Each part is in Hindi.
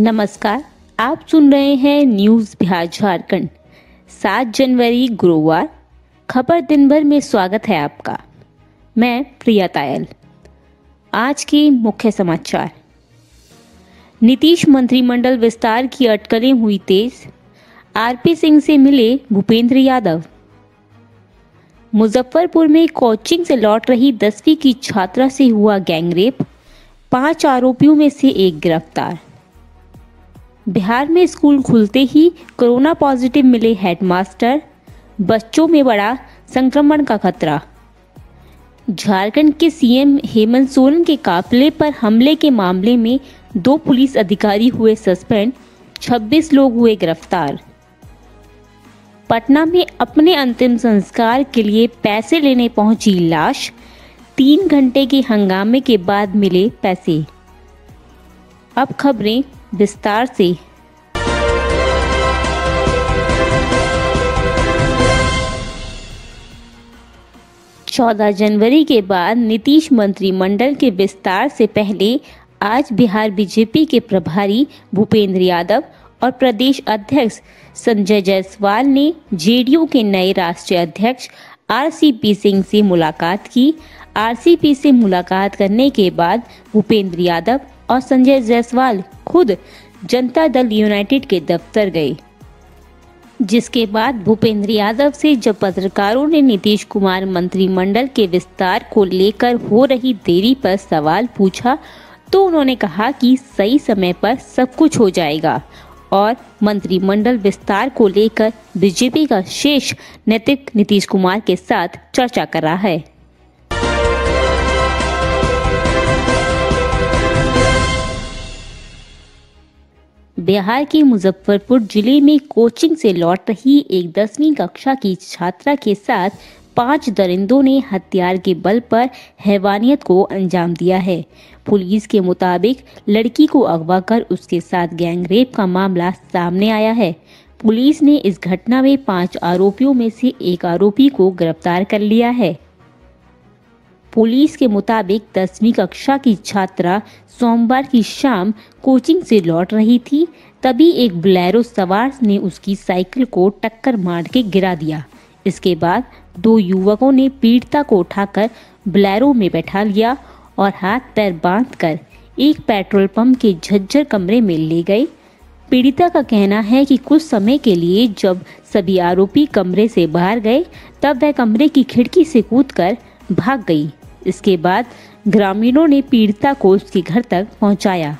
नमस्कार, आप सुन रहे हैं न्यूज़ बिहार झारखंड। सात जनवरी गुरुवार, खबर दिन भर में स्वागत है आपका। मैं प्रिया तायल। आज की मुख्य समाचार। नीतीश मंत्रिमंडल विस्तार की अटकलें हुई तेज। आरपी सिंह से मिले भूपेंद्र यादव। मुजफ्फरपुर में कोचिंग से लौट रही दसवीं की छात्रा से हुआ गैंगरेप। पाँच आरोपियों में से एक गिरफ़्तार। बिहार में स्कूल खुलते ही कोरोना पॉजिटिव मिले हेडमास्टर, बच्चों में बड़ा संक्रमण का खतरा। झारखंड के सीएम हेमंत सोरेन के काफिले पर हमले के मामले में दो पुलिस अधिकारी हुए सस्पेंड 26 लोग हुए गिरफ़्तार। पटना में अपने अंतिम संस्कार के लिए पैसे लेने पहुँची लाश, तीन घंटे के हंगामे के बाद मिले पैसे। अब खबरें विस्तार से। चौदह जनवरी के बाद नीतीश मंत्रिमंडल के विस्तार से पहले आज बिहार बीजेपी के प्रभारी भूपेंद्र यादव और प्रदेश अध्यक्ष संजय जायसवाल ने जेडीयू के नए राष्ट्रीय अध्यक्ष आरसीपी सिंह से मुलाकात की। आरसीपी से मुलाकात करने के बाद भूपेंद्र यादव और संजय जायसवाल खुद जनता दल यूनाइटेड के दफ्तर गए, जिसके बाद भूपेंद्र यादव से जब पत्रकारों ने नीतीश कुमार मंत्रिमंडल के विस्तार को लेकर हो रही देरी पर सवाल पूछा तो उन्होंने कहा कि सही समय पर सब कुछ हो जाएगा और मंत्रिमंडल विस्तार को लेकर बीजेपी का शेष नैतिक नीतीश कुमार के साथ चर्चा कर रहा है। बिहार के मुजफ्फरपुर ज़िले में कोचिंग से लौट रही एक दसवीं कक्षा की छात्रा के साथ पाँच दरिंदों ने हथियार के बल पर हैवानियत को अंजाम दिया है। पुलिस के मुताबिक लड़की को अगवा कर उसके साथ गैंगरेप का मामला सामने आया है। पुलिस ने इस घटना में पाँच आरोपियों में से एक आरोपी को गिरफ़्तार कर लिया है। पुलिस के मुताबिक दसवीं कक्षा की छात्रा सोमवार की शाम कोचिंग से लौट रही थी। तभी एक ब्लैरो सवार ने उसकी साइकिल को टक्कर मार के गिरा दिया। इसके बाद दो युवकों ने पीड़िता को उठाकर ब्लैरो में बैठा लिया और हाथ पैर बांधकर एक पेट्रोल पंप के झज्जर कमरे में ले गए। पीड़िता का कहना है कि कुछ समय के लिए जब सभी आरोपी कमरे से बाहर गए, तब वह कमरे की खिड़की से कूदकर भाग गई। इसके बाद ग्रामीणों ने पीड़िता को उसके घर तक पहुँचाया।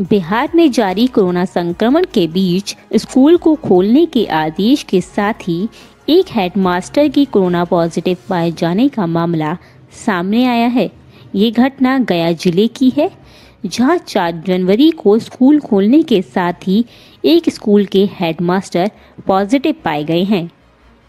बिहार में जारी कोरोना संक्रमण के बीच स्कूल को खोलने के आदेश के साथ ही एक हेडमास्टर की कोरोना पॉजिटिव पाए जाने का मामला सामने आया है। ये घटना गया ज़िले की है। जहाँ 4 जनवरी को स्कूल खोलने के साथ ही एक स्कूल के हेडमास्टर पॉजिटिव पाए गए हैं।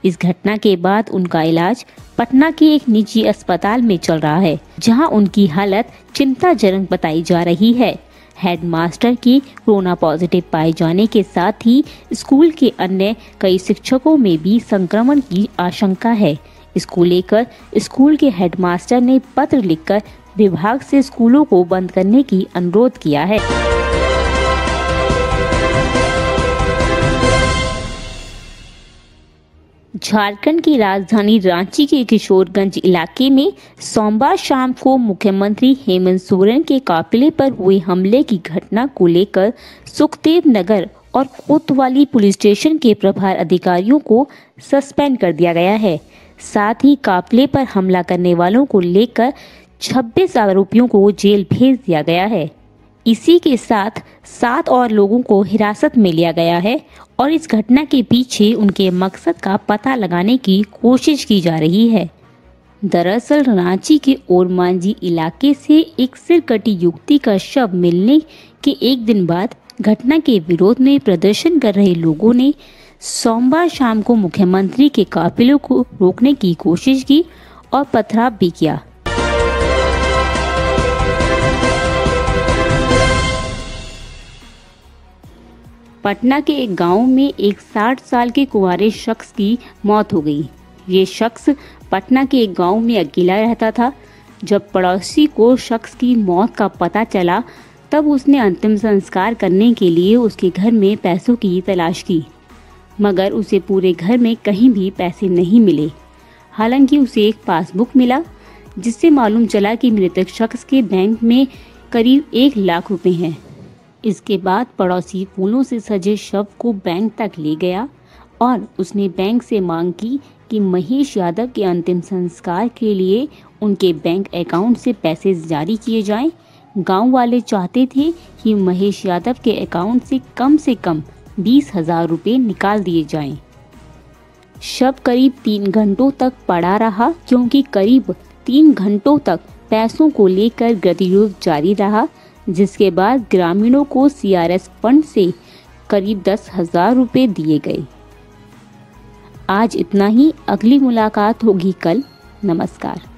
इस घटना के बाद उनका इलाज पटना के एक निजी अस्पताल में चल रहा है, जहाँ उनकी हालत चिंताजनक बताई जा रही है। हेडमास्टर की कोरोना पॉजिटिव पाए जाने के साथ ही स्कूल के अन्य कई शिक्षकों में भी संक्रमण की आशंका है। इसको लेकर स्कूल के हेडमास्टर ने पत्र लिखकर विभाग से स्कूलों को बंद करने की अनुरोध किया है। झारखंड की राजधानी रांची के किशोरगंज इलाके में सोमवार शाम को मुख्यमंत्री हेमंत सोरेन के काफिले पर हुए हमले की घटना को लेकर सुखदेव नगर और कोतवाली पुलिस स्टेशन के प्रभार अधिकारियों को सस्पेंड कर दिया गया है। साथ ही काफिले पर हमला करने वालों को लेकर 26 आरोपियों को जेल भेज दिया गया है। इसी के साथ सात और लोगों को हिरासत में लिया गया है और इस घटना के पीछे उनके मकसद का पता लगाने की कोशिश की जा रही है। दरअसल रांची के ओरमांझी इलाके से एक सिरकटी युवती का शव मिलने के एक दिन बाद घटना के विरोध में प्रदर्शन कर रहे लोगों ने सोमवार शाम को मुख्यमंत्री के काफिलों को रोकने की कोशिश की और पथराव भी किया। पटना के एक गाँव में एक 60 साल के कुंवारे शख्स की मौत हो गई। ये शख्स पटना के एक गाँव में अकेला रहता था। जब पड़ोसी को शख्स की मौत का पता चला, तब उसने अंतिम संस्कार करने के लिए उसके घर में पैसों की तलाश की। मगर उसे पूरे घर में कहीं भी पैसे नहीं मिले। हालाँकि उसे एक पासबुक मिला, जिससे मालूम चला कि मृतक शख्स के बैंक में करीब एक लाख रुपए हैं। इसके बाद पड़ोसी फूलों से सजे शव को बैंक तक ले गया और उसने बैंक से मांग की कि महेश यादव के अंतिम संस्कार के लिए उनके बैंक अकाउंट से पैसे जारी किए जाएँ। गाँव वाले चाहते थे कि महेश यादव के अकाउंट से कम से कम बीस हज़ार रुपये निकाल दिए जाएँ। शव करीब तीन घंटों तक पड़ा रहा क्योंकि करीब तीन घंटों तक पैसों को लेकर गतिरोध जारी रहा जिसके बाद ग्रामीणों को सीआरएस फंड से करीब दस हज़ार रुपये दिए गए। आज इतना ही। अगली मुलाकात होगी कल। नमस्कार।